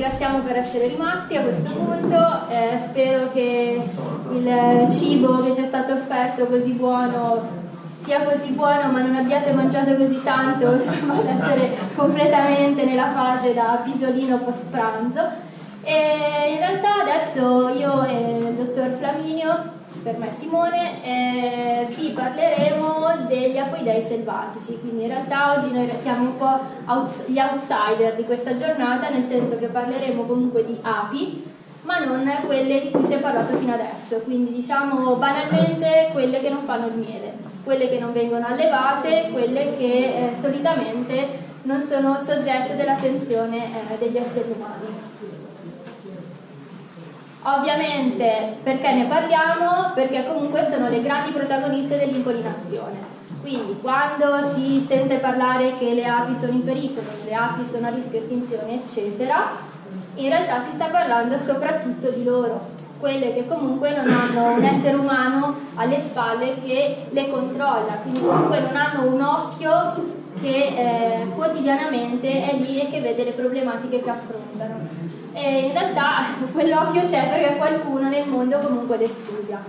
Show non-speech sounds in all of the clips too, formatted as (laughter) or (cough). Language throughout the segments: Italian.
ringraziamo per essere rimasti a questo punto. Eh, spero che il cibo che ci è stato offerto così buono sia così buono ma non abbiate mangiato così tanto (laughs) ad essere completamente nella fase da pisolino post pranzo. E in realtà adesso io e il dottor Flaminio per me Simone, eh, vi parleremo degli apoidei selvatici, quindi in realtà oggi noi siamo un po' outs- gli outsider di questa giornata, nel senso che parleremo comunque di api, ma non quelle di cui si è parlato fino adesso, quindi diciamo banalmente quelle che non fanno il miele, quelle che non vengono allevate, quelle che eh, solitamente non sono soggetto dell'attenzione eh, degli esseri umani. Ovviamente perché ne parliamo? Perché comunque sono le grandi protagoniste dell'impollinazione. Quindi quando si sente parlare che le api sono in pericolo, le api sono a rischio estinzione, eccetera, in realtà si sta parlando soprattutto di loro, quelle che comunque non hanno un essere umano alle spalle che le controlla, quindi comunque non hanno un occhio che eh, quotidianamente è lì e che vede le problematiche che affrontano. E in realtà (laughs) quell'occhio c'è perché qualcuno nel mondo comunque le studia.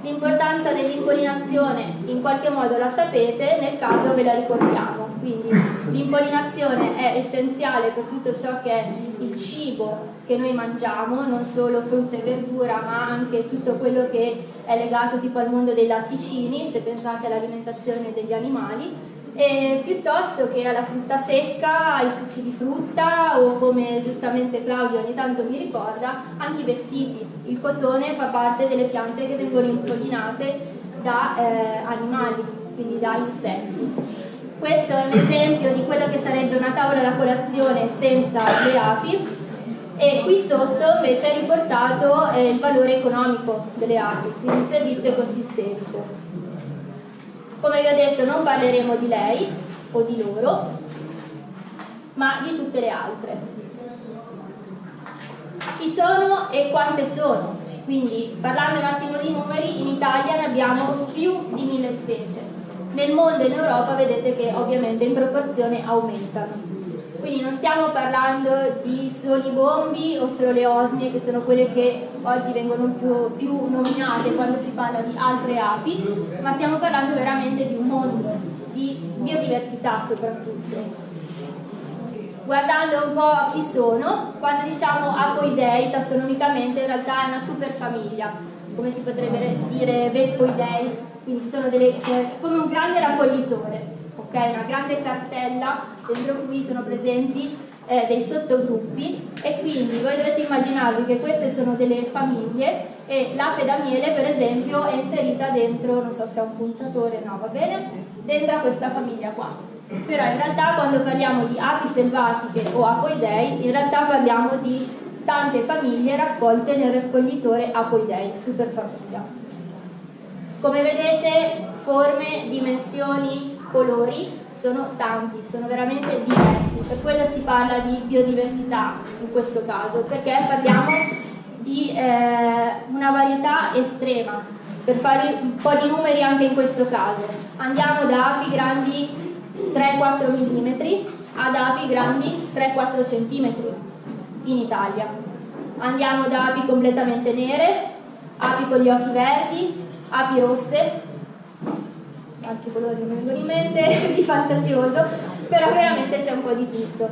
L'importanza dell'impollinazione in qualche modo la sapete, nel caso ve la ricordiamo. Quindi l'impollinazione è essenziale per tutto ciò che è il cibo che noi mangiamo, non solo frutta e verdura, ma anche tutto quello che è legato tipo al mondo dei latticini, se pensate all'alimentazione degli animali, e piuttosto che alla frutta secca, ai succhi di frutta o come giustamente Claudio ogni tanto mi ricorda, anche i vestiti. Il cotone fa parte delle piante che vengono impollinate da eh, animali, quindi da insetti. Questo è un esempio di quello che sarebbe una tavola da colazione senza le api e qui sotto invece è riportato eh, il valore economico delle api, quindi il servizio ecosistemico. Come vi ho detto non parleremo di lei o di loro, ma di tutte le altre. Chi sono e quante sono? Quindi parlando un attimo di numeri, in Italia ne abbiamo più di mille specie. Nel mondo e in Europa vedete che ovviamente in proporzione aumentano. Quindi non stiamo parlando di solo i bombi o solo le osmie, che sono quelle che oggi vengono più, più nominate quando si parla di altre api, ma stiamo parlando veramente di un mondo, di biodiversità soprattutto. Guardando un po' chi sono, quando diciamo apoidei, tassonomicamente in realtà è una superfamiglia, come si potrebbe dire vescoidei, quindi sono delle, come un grande raccoglitore, ok? Una grande cartella dentro cui sono presenti eh, dei sottogruppi e quindi voi dovete immaginarvi che queste sono delle famiglie e l'ape da miele per esempio è inserita dentro, non so se ha un puntatore, no va bene, dentro a questa famiglia qua. Però in realtà quando parliamo di api selvatiche o apoidei, in realtà parliamo di tante famiglie raccolte nel raccoglitore apoidei, superfamiglia. Come vedete forme, dimensioni, colori sono tanti, sono veramente diversi, per quello si parla di biodiversità in questo caso, perché parliamo di eh, una varietà estrema, per fare un po' di numeri anche in questo caso. Andiamo da api grandi 3-4 mm ad api grandi 3-4 cm in Italia. Andiamo da api completamente nere, api con gli occhi verdi, api rosse, altri colori mi vengono in mente, di fantasioso, però veramente c'è un po' di tutto.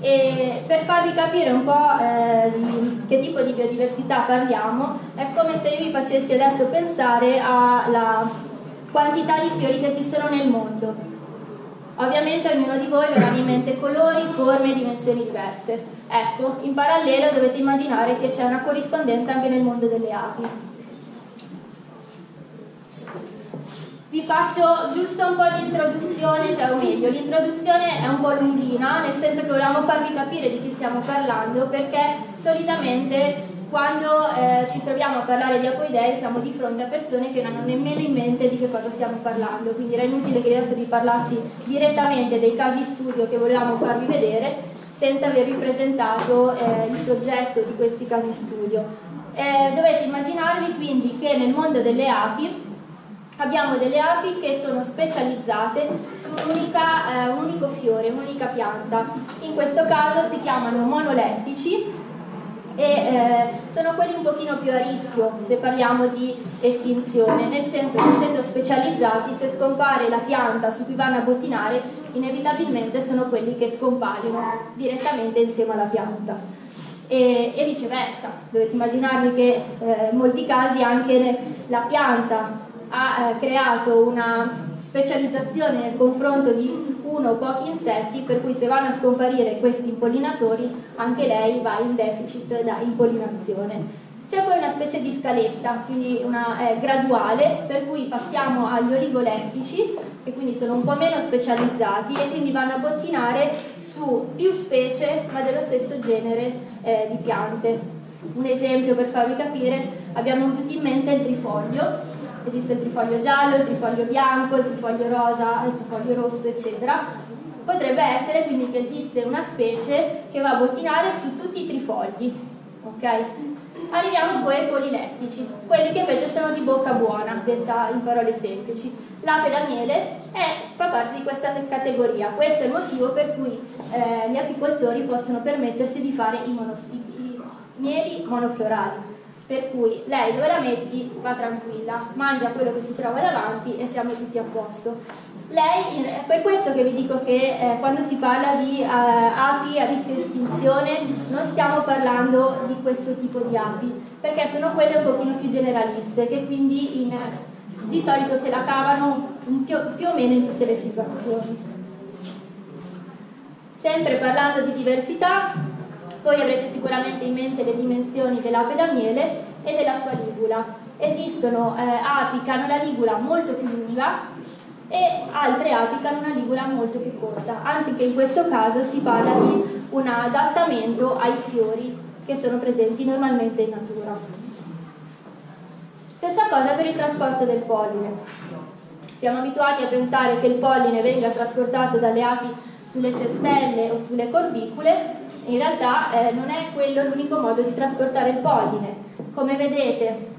E per farvi capire un po' eh, di che tipo di biodiversità parliamo, è come se io vi facessi adesso pensare alla quantità di fiori che esistono nel mondo. Ovviamente ognuno di voi verrà in mente colori, forme e dimensioni diverse. Ecco, in parallelo dovete immaginare che c'è una corrispondenza anche nel mondo delle api. Vi faccio giusto un po' di introduzione, cioè o meglio, l'introduzione è un po' lunghina, nel senso che volevamo farvi capire di chi stiamo parlando, perché solitamente quando eh, ci troviamo a parlare di apoidei siamo di fronte a persone che non hanno nemmeno in mente di che cosa stiamo parlando, quindi era inutile che adesso vi parlassi direttamente dei casi studio che volevamo farvi vedere senza avervi presentato eh, il soggetto di questi casi studio. Eh, dovete immaginarvi quindi che nel mondo delle api abbiamo delle api che sono specializzate su eh, un unico fiore, un'unica pianta. In questo caso si chiamano monolettici e eh, sono quelli un pochino più a rischio se parliamo di estinzione, nel senso che essendo specializzati se scompare la pianta su cui vanno a bottinare inevitabilmente sono quelli che scompaiono direttamente insieme alla pianta e, e viceversa, dovete immaginarvi che eh, in molti casi anche la pianta ha eh, creato una specializzazione nel confronto di uno o pochi insetti per cui se vanno a scomparire questi impollinatori anche lei va in deficit da impollinazione. C'è poi una specie di scaletta, quindi una eh, graduale, per cui passiamo agli oligolettici, che quindi sono un po' meno specializzati e quindi vanno a bottinare su più specie ma dello stesso genere eh, di piante. Un esempio per farvi capire, abbiamo tutti in mente il trifoglio, esiste il trifoglio giallo, il trifoglio bianco, il trifoglio rosa, il trifoglio rosso, eccetera. Potrebbe essere quindi che esiste una specie che va a bottinare su tutti i trifogli, ok? Arriviamo poi ai polilettici, quelli che invece sono di bocca buona, detta in parole semplici. L'ape da miele è, fa parte di questa categoria, questo è il motivo per cui eh, gli apicoltori possono permettersi di fare i, monof- i, mieli monoflorali per cui lei dove la metti va tranquilla, mangia quello che si trova davanti e siamo tutti a posto. Lei, è per questo che vi dico che eh, quando si parla di eh, api a rischio di estinzione non stiamo parlando di questo tipo di api, perché sono quelle un pochino più generaliste, che quindi in, di solito se la cavano più, più o meno in tutte le situazioni. Sempre parlando di diversità, voi avrete sicuramente in mente le dimensioni dell'ape da miele e della sua ligula. Esistono eh, api che hanno la ligula molto più lunga e altre api che hanno una ligula molto più corta. Anche in questo caso si parla di un adattamento ai fiori che sono presenti normalmente in natura. Stessa cosa per il trasporto del polline. Siamo abituati a pensare che il polline venga trasportato dalle api sulle cestelle o sulle corbicule, in realtà eh, non è quello l'unico modo di trasportare il polline. Come vedete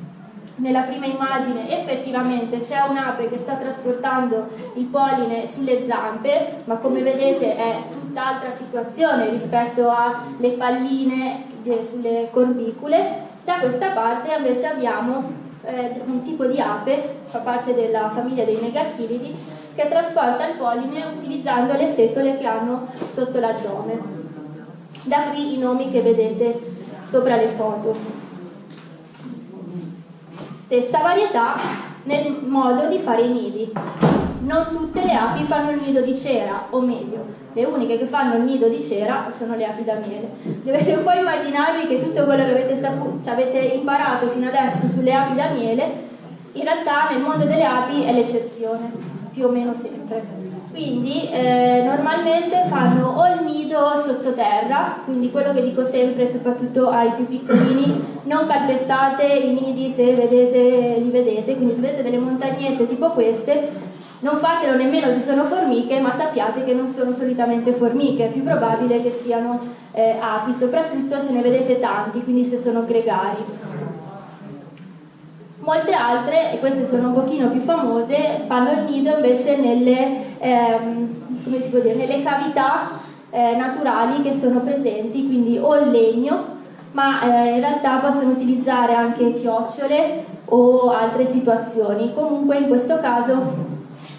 nella prima immagine effettivamente c'è un'ape che sta trasportando il polline sulle zampe, ma come vedete è tutt'altra situazione rispetto alle palline sulle corbicule. Da questa parte invece abbiamo eh, un tipo di ape, fa parte della famiglia dei megachilidi, che trasporta il polline utilizzando le setole che hanno sotto l'addome. Da qui i nomi che vedete sopra le foto. Stessa varietà nel modo di fare i nidi. Non tutte le api fanno il nido di cera, o meglio, le uniche che fanno il nido di cera sono le api da miele. Dovete un po' immaginarvi che tutto quello che avete, saputo, avete imparato fino adesso sulle api da miele, in realtà nel mondo delle api è l'eccezione, più o meno sempre. Quindi eh, normalmente fanno o il nido sottoterra, quindi quello che dico sempre soprattutto ai più piccolini, non calpestate i nidi se vedete, li vedete, quindi se vedete delle montagnette tipo queste, non fatelo nemmeno se sono formiche, ma sappiate che non sono solitamente formiche, è più probabile che siano eh, api, soprattutto se ne vedete tanti, quindi se sono gregari. Molte altre, e queste sono un pochino più famose, fanno il nido invece nelle, ehm, dire, nelle cavità eh, naturali che sono presenti, quindi o il legno, ma eh, in realtà possono utilizzare anche chiocciole o altre situazioni. Comunque in questo caso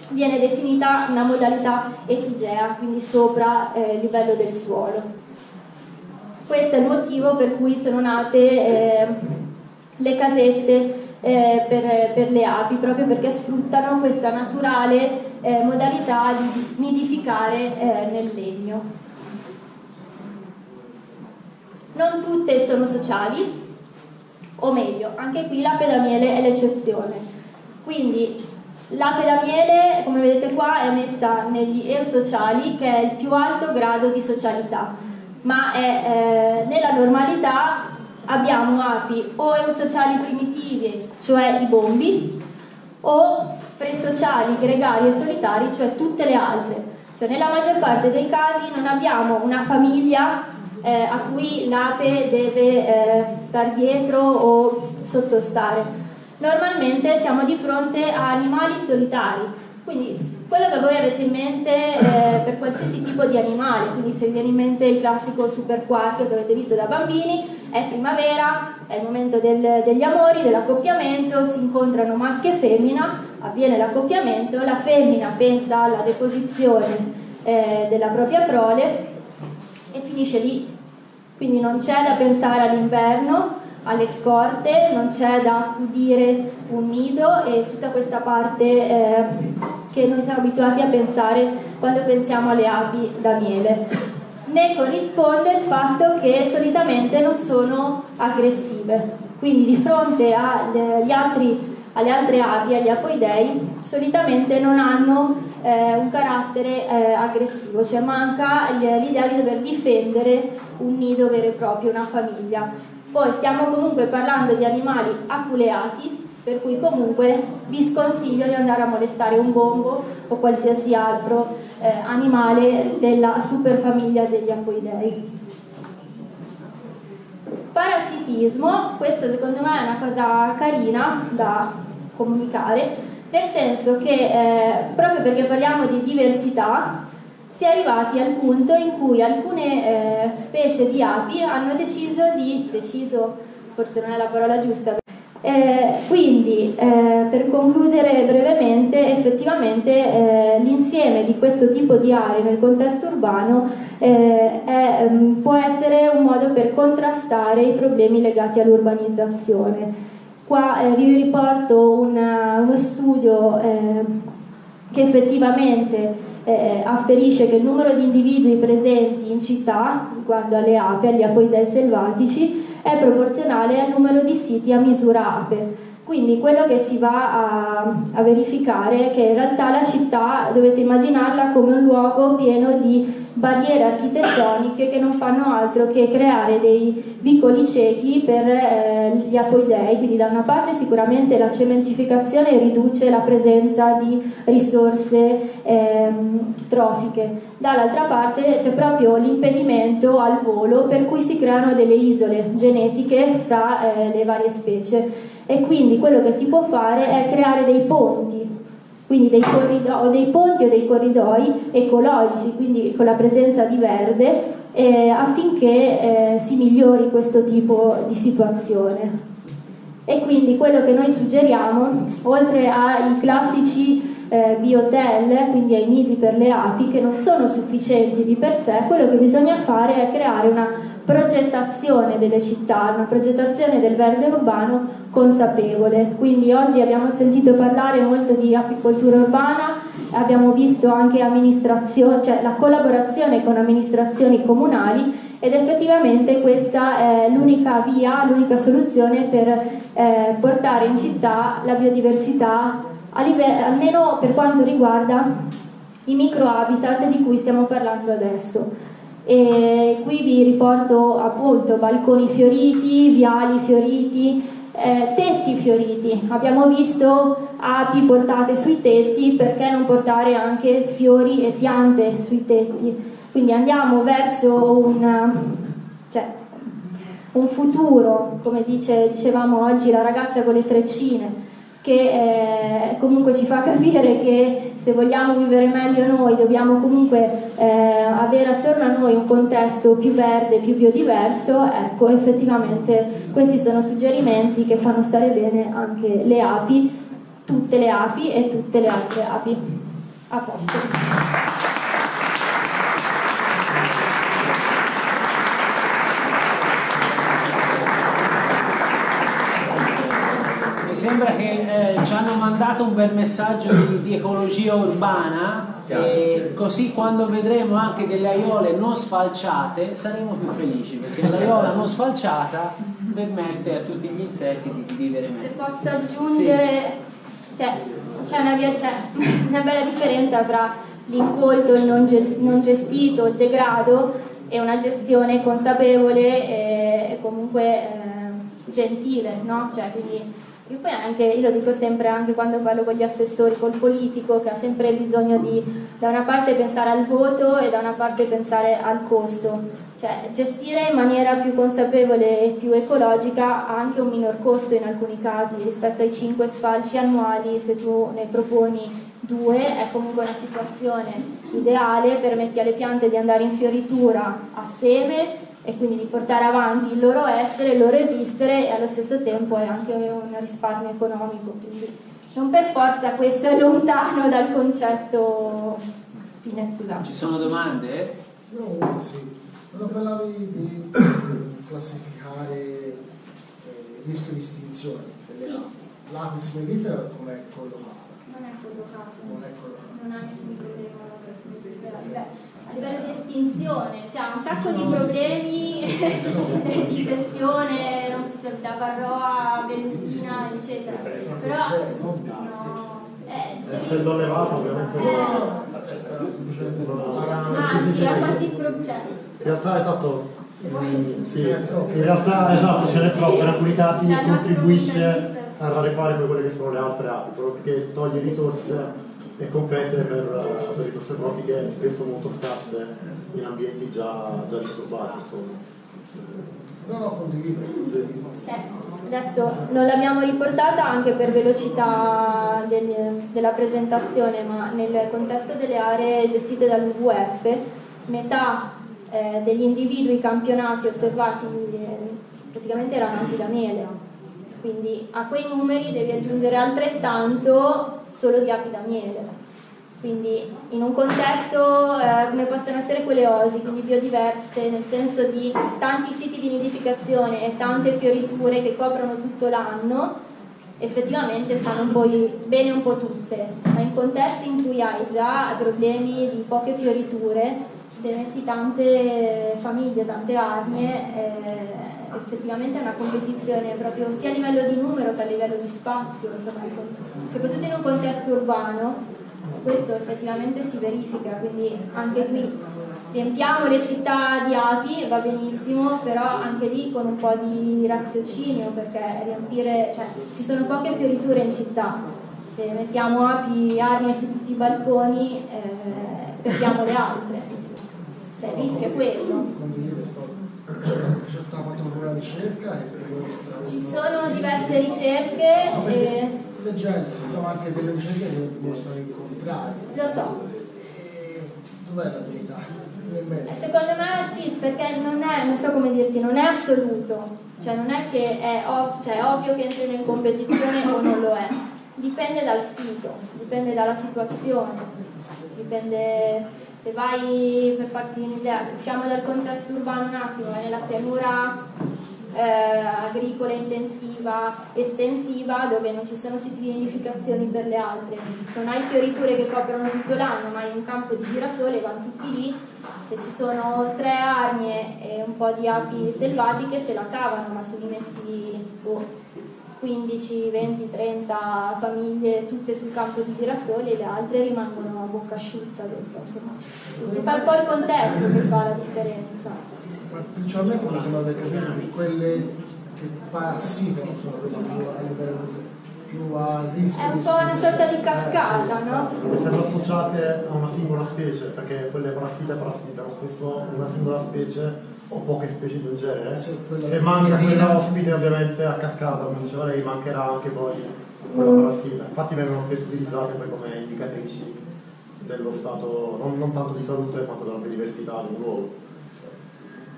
viene definita una modalità efigea, quindi sopra eh, il livello del suolo. Questo è il motivo per cui sono nate eh, le casette eh, per, per, le api, proprio perché sfruttano questa naturale eh, modalità di nidificare eh, nel legno. Non tutte sono sociali, o meglio, anche qui l'ape da miele è l'eccezione. Quindi L'ape da miele, come vedete qua, è messa negli eusociali, che è il più alto grado di socialità, ma è, eh, nella normalità abbiamo api o eusociali primitivi, cioè i bombi, o presociali, gregari e solitari, cioè tutte le altre. Cioè nella maggior parte dei casi non abbiamo una famiglia eh, a cui l'ape deve eh, star dietro o sottostare. Normalmente siamo di fronte a animali solitari, quindi quello che voi avete in mente eh, per qualsiasi tipo di animale, quindi se vi viene in mente il classico super quark che avete visto da bambini, è primavera, è il momento del, degli amori, dell'accoppiamento, si incontrano maschio e femmina, avviene l'accoppiamento, la femmina pensa alla deposizione eh, della propria prole e finisce lì. Quindi non c'è da pensare all'inverno, alle scorte, non c'è da accudire un nido e tutta questa parte eh, che noi siamo abituati a pensare quando pensiamo alle api da miele. Ne corrisponde il fatto che solitamente non sono aggressive, quindi di fronte altri alle altre api, agli apoidei, solitamente non hanno eh, un carattere eh, aggressivo, cioè manca l'idea di dover difendere un nido vero e proprio, una famiglia. Poi stiamo comunque parlando di animali aculeati, per cui comunque vi sconsiglio di andare a molestare un bombo o qualsiasi altro eh, animale della superfamiglia degli apoidei. Parassitismo, questa secondo me è una cosa carina da comunicare, nel senso che eh, proprio perché parliamo di diversità, si è arrivati al punto in cui alcune eh, specie di api hanno deciso di, deciso forse non è la parola giusta, eh, quindi eh, per concludere brevemente, effettivamente eh, l'insieme di questo tipo di aree nel contesto urbano eh, è, mm, può essere un modo per contrastare i problemi legati all'urbanizzazione. Qua eh, vi riporto una, uno studio che effettivamente eh, afferisce che il numero di individui presenti in città, riguardo alle api, agli apoidei selvatici, è proporzionale al numero di siti a misura ape. Quindi quello che si va a, a, verificare è che in realtà la città dovete immaginarla come un luogo pieno di barriere architettoniche che non fanno altro che creare dei vicoli ciechi per eh, gli apoidei, quindi da una parte sicuramente la cementificazione riduce la presenza di risorse eh, trofiche, dall'altra parte c'è proprio l'impedimento al volo per cui si creano delle isole genetiche fra eh, le varie specie e quindi quello che si può fare è creare dei ponti quindi dei, corrido- dei ponti o dei corridoi ecologici, quindi con la presenza di verde, eh, affinché eh, si migliori questo tipo di situazione. E quindi quello che noi suggeriamo, oltre ai classici eh, biotel, quindi ai nidi per le api, che non sono sufficienti di per sé, quello che bisogna fare è creare una progettazione delle città, una progettazione del verde urbano consapevole. Quindi oggi abbiamo sentito parlare molto di apicoltura urbana, abbiamo visto anche cioè la collaborazione con amministrazioni comunali ed effettivamente questa è l'unica via, l'unica soluzione per eh, portare in città la biodiversità, almeno per quanto riguarda i microhabitat di cui stiamo parlando adesso. E qui vi riporto appunto balconi fioriti, viali fioriti, eh, tetti fioriti. Abbiamo visto api portate sui tetti, perché non portare anche fiori e piante sui tetti? Quindi andiamo verso una, cioè, un futuro, come dice, dicevamo oggi la ragazza con le treccine, che eh, comunque ci fa capire che se vogliamo vivere meglio noi dobbiamo comunque eh, avere attorno a noi un contesto più verde, più biodiverso, ecco effettivamente questi sono suggerimenti che fanno stare bene anche le api, tutte le api e tutte le altre api. A posto. sembra che eh, ci hanno mandato un bel messaggio di, di ecologia urbana e così quando vedremo anche delle aiole non sfalciate saremo più felici perché l'aiola non sfalciata permette a tutti gli insetti di vivere meglio. Se posso aggiungere, sì. cioè, c'è una, via- c'è una bella differenza tra l'incolto, non, ge- non gestito, il degrado e una gestione consapevole e, e comunque eh, gentile, no? Cioè, quindi io poi anche, io lo dico sempre anche quando parlo con gli assessori, col politico che ha sempre bisogno di da una parte pensare al voto e da una parte pensare al costo. Cioè gestire in maniera più consapevole e più ecologica ha anche un minor costo in alcuni casi rispetto ai 5 sfalci annuali, se tu ne proponi due è comunque una situazione ideale, permette alle piante di andare in fioritura a seme e quindi di portare avanti il loro essere, il loro esistere e allo stesso tempo è anche un risparmio economico. Quindi non per forza questo è lontano dal concetto fine, scusate. Ci sono domande? No, sì. Quando parlavi di (coughs) classificare eh, il rischio di estinzione delle Sì. api, l'apis mellifera com'è collocata? Non è collocato, Non è collocata. non ha nessun problema la classificazione. A livello- A di estinzione, cioè ha un sacco di problemi (laughs) di gestione da Varroa, Valentina, eccetera. Però no? eh, Essendo allevato ovviamente. Eh, cioè, in realtà esatto. sì, in realtà esatto ce n'è troppo in alcuni casi contribuisce a rarefare poi quelle che sono le altre api proprio perché toglie risorse e compete per, eh, per risorse trofiche spesso molto scarse in ambienti già, già disturbati insomma No, no, condivido. Eh, adesso non l'abbiamo riportata anche per velocità del- della presentazione, ma nel contesto delle aree gestite dall'UVF, metà eh, degli individui campionati osservati eh, praticamente erano nati da miele. Quindi a quei numeri devi aggiungere altrettanto solo di api da miele. Quindi in un contesto eh, come possono essere quelle osi, quindi biodiverse, nel senso di tanti siti di nidificazione e tante fioriture che coprono tutto l'anno, effettivamente stanno un po' i- bene un po' tutte, ma in contesti in cui hai già problemi di poche fioriture, se metti tante famiglie, tante arnie, eh, effettivamente è una competizione proprio sia a livello di numero che a livello di spazio, insomma, soprattutto in un contesto urbano, questo effettivamente si verifica, quindi anche qui riempiamo le città di api, va benissimo, però anche lì con un po' di raziocinio, perché riempire, cioè ci sono poche fioriture in città, se mettiamo api arnie su tutti i balconi eh, perdiamo le altre, cioè il rischio è quello. C'è, stata fatta una ricerca dimostra Ci sono diverse ricerche, No, e, leggendo si trova anche delle ricerche che dimostrano il contrario. lo so, E dov'è la verità? Mezzo. Secondo me sì, perché non è, non so come dirti, non è assoluto, cioè non è che è, ov- cioè, è ovvio che entrino in competizione o non lo è, dipende dal sito, dipende dalla situazione, dipende se vai per farti un'idea, usciamo dal contesto urbano un attimo, vai nella pianura eh, agricola intensiva, estensiva, dove non ci sono siti di nidificazioni per le altre, non hai fioriture che coprono tutto l'anno, ma hai un campo di girasole, vanno tutti lì, se ci sono tre arnie e un po' di api selvatiche se la cavano, ma se mi metti boh, 15, 20, 30 famiglie tutte sul campo di girasoli e le altre rimangono a bocca asciutta dentro, insomma. Fa un po' il contesto che fa la differenza. Principalmente mi sembra di capire che quelle che parassitano sono quelle più a livello più a rischio È un po' una sorta di cascata, Eh, no? essendo associate a una singola specie perché quelle parassite parassitano spesso una singola specie o poche specie un genere. Quella- se manca quella ospite ovviamente a cascata come diceva lei mancherà anche poi quella parassita. Infatti vengono spesso utilizzate poi come indicatrici dello stato non, non tanto di salute quanto della biodiversità di un luogo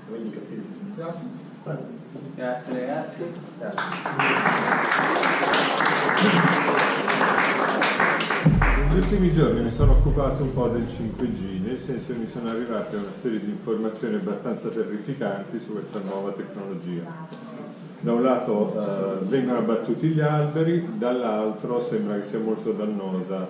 quindi capite Grazie. Grazie ragazzi. Negli ultimi giorni mi sono occupato un po' del 5G, nel senso che mi sono arrivate una serie di informazioni abbastanza terrificanti su questa nuova tecnologia. Da un lato eh, vengono abbattuti gli alberi, dall'altro sembra che sia molto dannosa.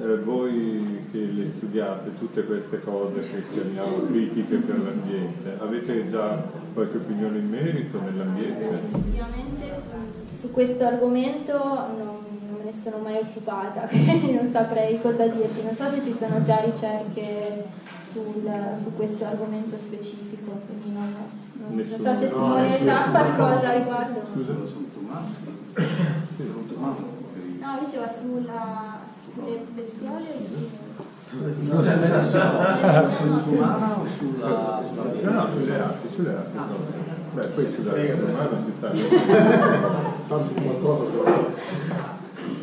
Eh, voi che le studiate, tutte queste cose che chiamiamo critiche per l'ambiente, avete già qualche opinione in merito nell'ambiente? Effettivamente su, su questo argomento ne sono mai occupata, (laughs) quindi non saprei cosa dirti. Non so se ci sono già ricerche sul, su questo argomento specifico, quindi non, non- non so se. Simone sa qualcosa riguardo. Scusa? No, diceva sulla, sulle bestiole e sui... No, sull'umana o sulla, sulla No, no, sulle api, sulle api. Beh, poi sulle api umane si sa. (laughs) Tanto qualcosa però.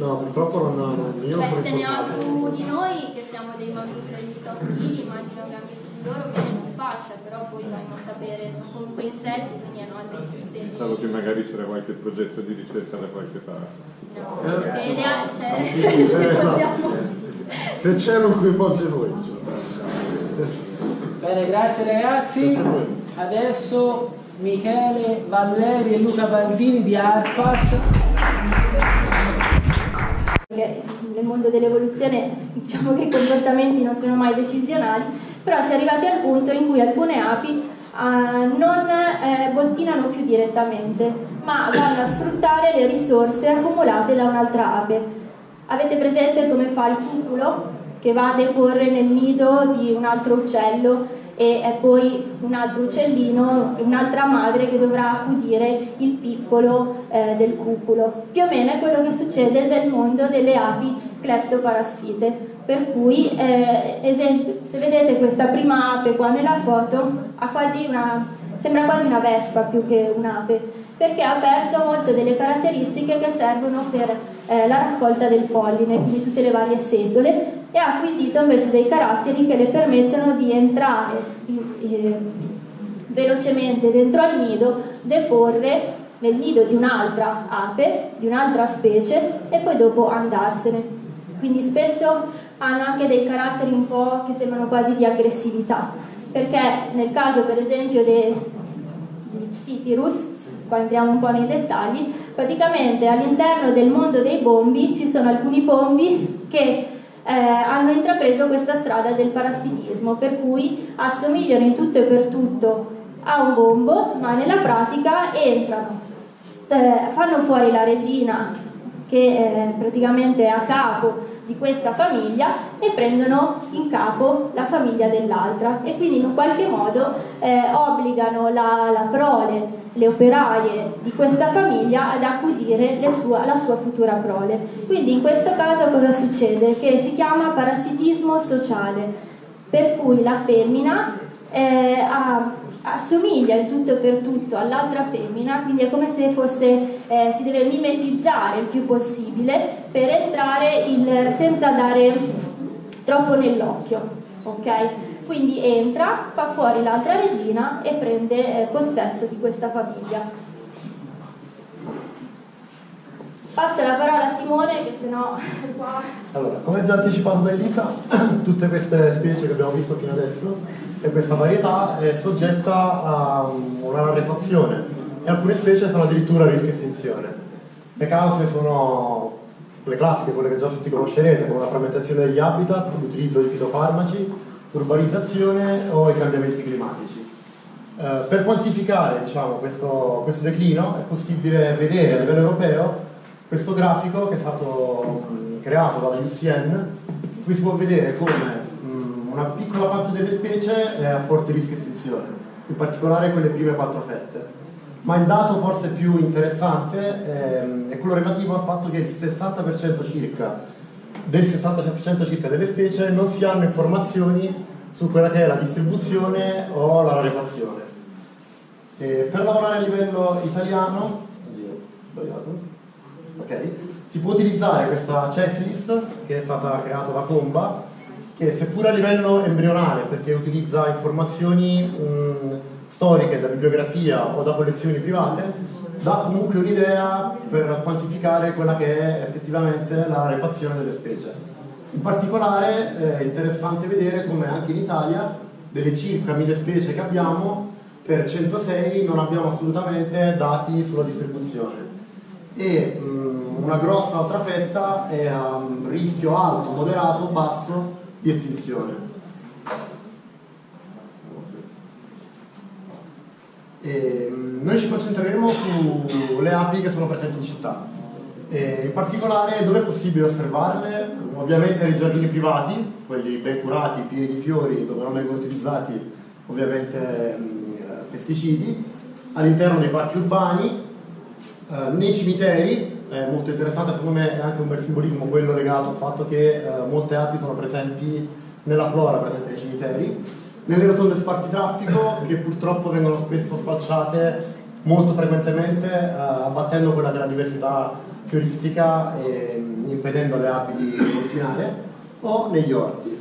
No, purtroppo non, non io Beh, sono se ne ha informato. su di noi, che siamo dei mammiferi di 8 kg, immagino che anche su di loro viene non faccia, però poi vanno a sapere, sono comunque insetti, quindi hanno altri sistemi. Pensavo che magari c'era qualche progetto di ricerca da qualche parte. No, perché ideale, cioè, (laughs) Eh, se esatto. possiamo... Se c'è non coinvolge voi. diciamo. Bene, grazie ragazzi. Grazie. Adesso Michele Valleri e Luca Baldini di ARPAS. Perché nel mondo dell'evoluzione diciamo che i comportamenti non sono mai decisionali, però si è arrivati al punto in cui alcune api eh, non eh, bottinano più direttamente, ma vanno a sfruttare le risorse accumulate da un'altra ape. Avete presente come fa il cuculo che va a deporre nel nido di un altro uccello e è poi un altro uccellino, un'altra madre che dovrà accudire il piccolo eh, del cuculo. Più o meno è quello che succede nel mondo delle api cleptoparassite. Per cui, eh, esempio, se vedete questa prima ape qua nella foto, ha quasi una, sembra quasi una vespa più che un'ape, perché ha perso molte delle caratteristiche che servono per eh, la raccolta del polline, quindi tutte le varie setole, e ha acquisito invece dei caratteri che le permettono di entrare eh, velocemente dentro al nido, deporre nel nido di un'altra ape, di un'altra specie e poi dopo andarsene. Quindi spesso hanno anche dei caratteri un po' che sembrano quasi di aggressività, perché nel caso per esempio di Psitirus, qua entriamo un po' nei dettagli, praticamente all'interno del mondo dei bombi ci sono alcuni bombi che eh, hanno intrapreso questa strada del parassitismo, per cui assomigliano in tutto e per tutto a un bombo, ma nella pratica entrano, eh, fanno fuori la regina che eh, praticamente è a capo di questa famiglia e prendono in capo la famiglia dell'altra e quindi in qualche modo eh, obbligano la, la prole, le operaie di questa famiglia ad accudire sua- la sua futura prole. Quindi in questo caso cosa succede? Che si chiama parassitismo sociale, per cui la femmina eh, ha- assomiglia in tutto per tutto all'altra femmina, quindi è come se fosse, eh, si deve mimetizzare il più possibile per entrare il- senza dare troppo nell'occhio, ok? Quindi entra, fa fuori l'altra regina e prende eh, possesso di questa famiglia. Passo la parola a Simone che sennò qua (laughs) Allora, come già anticipato da Elisa, (clears throat) tutte queste specie che abbiamo visto fino adesso e questa varietà è soggetta a una rarefazione e alcune specie sono addirittura a rischio estinzione. Le cause sono le classiche, quelle che già tutti conoscerete, come la frammentazione degli habitat, l'utilizzo di fitofarmaci, l'urbanizzazione o i cambiamenti climatici. Eh, per quantificare diciamo, questo, questo declino è possibile vedere a livello europeo questo grafico che è stato mh, creato dalla UCN, qui si può vedere come una piccola parte delle specie è a forte rischio estinzione, in particolare quelle prime quattro fette. Ma il dato forse più interessante ehm, è quello relativo al fatto che il 60% circa del 60% circa delle specie non si hanno informazioni su quella che è la distribuzione o la rarefazione. E per lavorare a livello italiano, oddio, sbagliato. Ok? Si può utilizzare questa checklist che è stata creata da Comba, che seppur a livello embrionale, perché utilizza informazioni mh, storiche da bibliografia o da collezioni private, dà comunque un'idea per quantificare quella che è effettivamente la rarefazione delle specie. In particolare eh, è interessante vedere come anche in Italia, delle circa 1000 specie che abbiamo, per 106 non abbiamo assolutamente dati sulla distribuzione e mh, una grossa altra fetta è a um, rischio alto, moderato, basso di estinzione. E, mh, noi ci concentreremo sulle api che sono presenti in città. E in particolare dove è possibile osservarle? Ovviamente nei giardini privati, quelli ben curati, pieni di fiori, dove non vengono utilizzati ovviamente mh, pesticidi, all'interno dei parchi urbani, eh, nei cimiteri, è molto interessante, secondo me è anche un bel simbolismo quello legato al fatto che eh, molte api sono presenti nella flora presente nei cimiteri, nelle rotonde spartitraffico che purtroppo vengono spesso spacciate molto frequentemente eh, abbattendo quella che è la diversità fioristica e mh, impedendo alle api di continuare, o negli orti.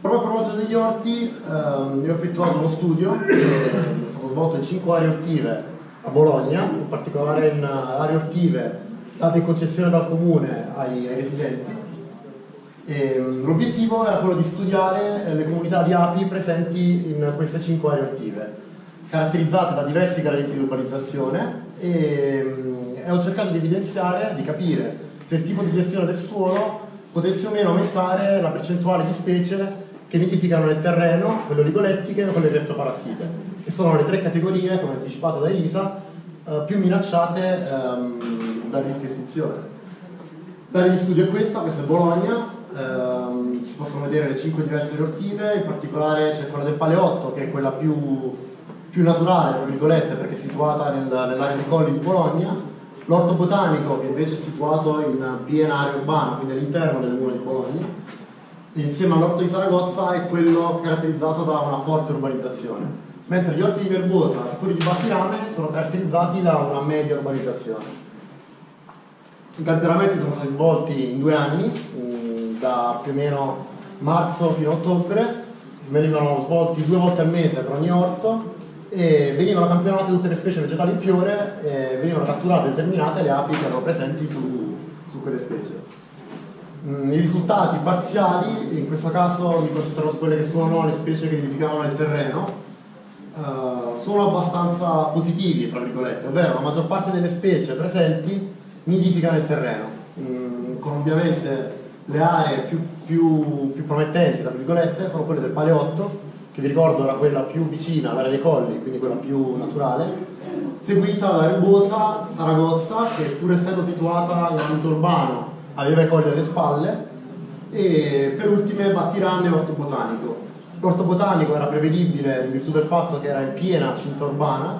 Proprio a proposito degli orti, ehm, io ho effettuato uno studio che è stato svolto in 5 aree ortive a Bologna, in particolare in eh, aree ortive date in concessione dal comune ai, ai residenti. E, mh, l'obiettivo era quello di studiare eh, le comunità di api presenti in queste 5 aree ortive, caratterizzate da diversi gradienti di urbanizzazione e, mh, e ho cercato di evidenziare, di capire se il tipo di gestione del suolo potesse o meno aumentare la percentuale di specie che nidificano nel terreno, quelle oligolettiche e quelle reptoparassite, che sono le tre categorie, come anticipato da Elisa, eh, più minacciate ehm, dal rischio estinzione. L'area di studio è questa, questa è Bologna, ehm, si possono vedere le cinque diverse ortive, in particolare c'è quella del Paleotto, che è quella più, più naturale, tra virgolette, perché è situata nel, nell'area dei colli di Bologna, l'orto botanico, che invece è situato in piena area urbana, quindi all'interno delle mura di Bologna, insieme all'orto di Saragozza è quello caratterizzato da una forte urbanizzazione, mentre gli orti di Verbosa e quelli di Battirame sono caratterizzati da una media urbanizzazione. I campionamenti sono stati svolti in due anni, mh, da più o meno marzo fino a ottobre, venivano svolti due volte al mese per ogni orto e venivano campionate tutte le specie vegetali in fiore e venivano catturate e determinate le api che erano presenti su, su quelle specie. Mm, I risultati parziali, in questo caso mi concentrerò su quelle che sono le specie che nidificavano nel terreno, eh, sono abbastanza positivi, tra virgolette, ovvero la maggior parte delle specie presenti nidifica nel terreno, mm, con ovviamente le aree più, più, più promettenti, tra virgolette, sono quelle del Paleotto, che vi ricordo era quella più vicina all'area dei colli, quindi quella più naturale, seguita da Erbosa, Saragozza, che pur essendo situata in ambito urbano aveva i colli alle spalle, e per ultime Battirame e Orto Botanico. L'Orto Botanico era prevedibile in virtù del fatto che era in piena cinta urbana,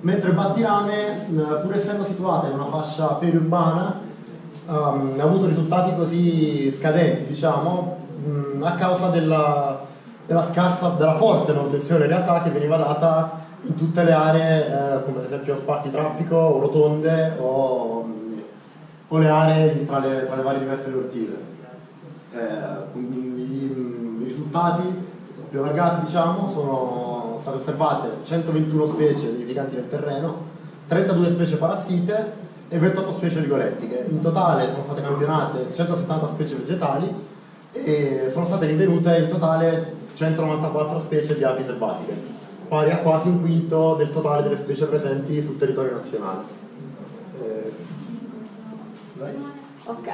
mentre Battirame, pur essendo situata in una fascia periurbana, um, ha avuto risultati così scadenti, diciamo, mh, a causa della, della, scarsa, della forte manutenzione in realtà che veniva data in tutte le aree, eh, come ad esempio sparti traffico o rotonde o, o le aree tra le, tra le varie diverse ortive. Eh, i, i risultati più allargati diciamo, sono state osservate 121 specie nidificanti nel terreno, 32 specie parassite e 28 specie rigolettiche. In totale sono state campionate 170 specie vegetali e sono state rinvenute in totale 194 specie di api selvatiche, pari a quasi un quinto del totale delle specie presenti sul territorio nazionale. Eh, Ok.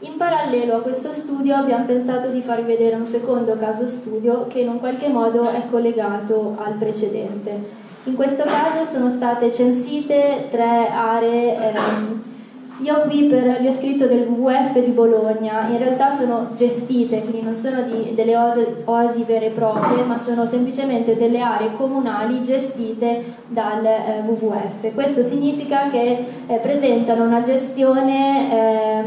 In parallelo a questo studio abbiamo pensato di farvi vedere un secondo caso studio che in un qualche modo è collegato al precedente. In questo caso sono state censite tre aree, ehm, io qui per, vi ho scritto del WWF di Bologna, in realtà sono gestite, quindi non sono di, delle oasi, oasi vere e proprie, ma sono semplicemente delle aree comunali gestite dal eh, WWF. Questo significa che eh, presentano una gestione eh,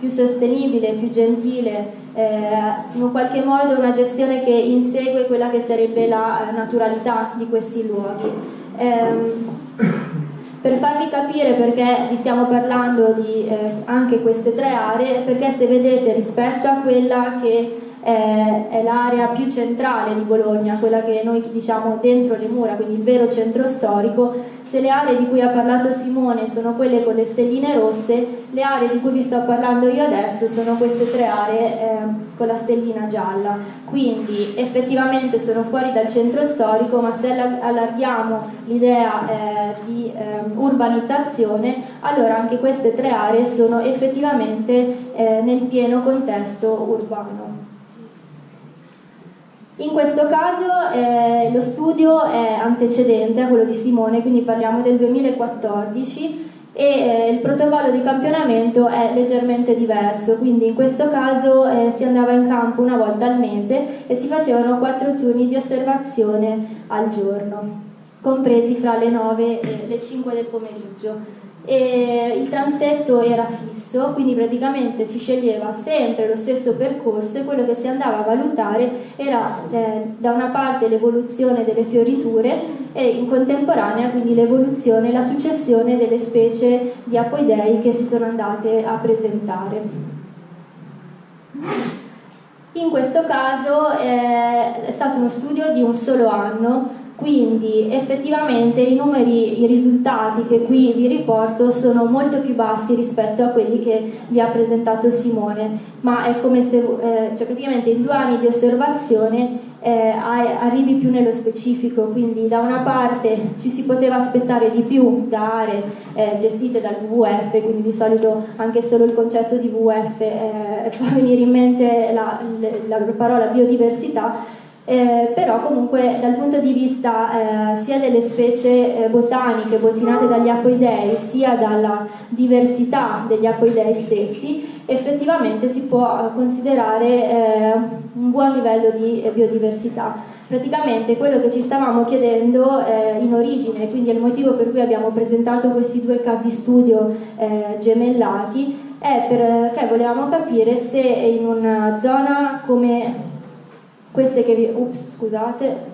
più sostenibile, più gentile, eh, in qualche modo una gestione che insegue quella che sarebbe la eh, naturalità di questi luoghi. Per farvi capire perché vi stiamo parlando di eh, anche queste tre aree, perché se vedete rispetto a quella che eh, è l'area più centrale di Bologna, quella che noi diciamo dentro le mura, quindi il vero centro storico, se le aree di cui ha parlato Simone sono quelle con le stelline rosse, le aree di cui vi sto parlando io adesso sono queste tre aree eh, con la stellina gialla. Quindi effettivamente sono fuori dal centro storico, ma se allarghiamo l'idea eh, di eh, urbanizzazione, allora anche queste tre aree sono effettivamente eh, nel pieno contesto urbano. In questo caso eh, lo studio è antecedente a quello di Simone, quindi parliamo del 2014 e eh, il protocollo di campionamento è leggermente diverso, quindi in questo caso eh, si andava in campo una volta al mese e si facevano quattro turni di osservazione al giorno, compresi fra le 9 e le 5 del pomeriggio e il transetto era fisso, quindi praticamente si sceglieva sempre lo stesso percorso e quello che si andava a valutare era eh, da una parte l'evoluzione delle fioriture e in contemporanea quindi l'evoluzione, la successione delle specie di apoidei che si sono andate a presentare. In questo caso eh, è stato uno studio di un solo anno quindi effettivamente i numeri, i risultati che qui vi riporto sono molto più bassi rispetto a quelli che vi ha presentato Simone, ma è come se eh, cioè praticamente in due anni di osservazione eh, arrivi più nello specifico, quindi da una parte ci si poteva aspettare di più da aree eh, gestite dal WWF, quindi di solito anche solo il concetto di WWF eh, (laughs) fa venire in mente la, la, la parola biodiversità, eh, però comunque dal punto di vista eh, sia delle specie eh, botaniche bottinate dagli apoidei sia dalla diversità degli apoidei stessi effettivamente si può eh, considerare eh, un buon livello di biodiversità. Praticamente quello che ci stavamo chiedendo in origine quindi è il motivo per cui abbiamo presentato questi due casi studio gemellati è perché volevamo capire se in una zona come queste che vi... Ups, scusate,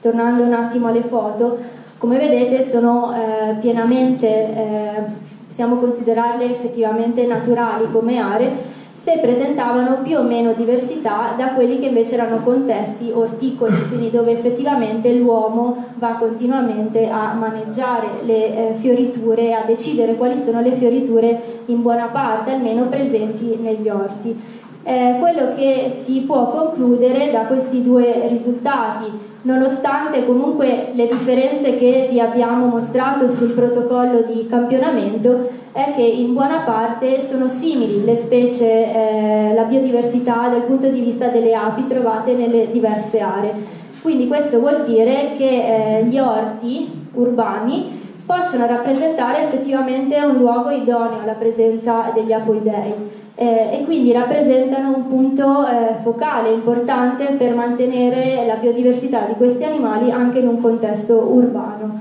tornando un attimo alle foto, come vedete sono eh, pienamente, eh, possiamo considerarle effettivamente naturali come aree, se presentavano più o meno diversità da quelli che invece erano contesti orticoli, quindi dove effettivamente l'uomo va continuamente a maneggiare le eh, fioriture a decidere quali sono le fioriture in buona parte almeno presenti negli orti eh, quello che si può concludere da questi due risultati, nonostante comunque le differenze che vi abbiamo mostrato sul protocollo di campionamento, è che in buona parte sono simili le specie, eh, la biodiversità dal punto di vista delle api trovate nelle diverse aree. Quindi questo vuol dire che eh, gli orti urbani possono rappresentare effettivamente un luogo idoneo alla presenza degli apoidei eh, e quindi rappresentano un punto eh, focale importante per mantenere la biodiversità di questi animali anche in un contesto urbano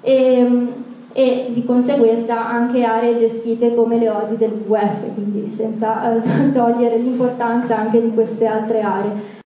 e, e di conseguenza anche aree gestite come le osi del WWF, quindi senza eh, (laughs) togliere l'importanza anche di queste altre aree.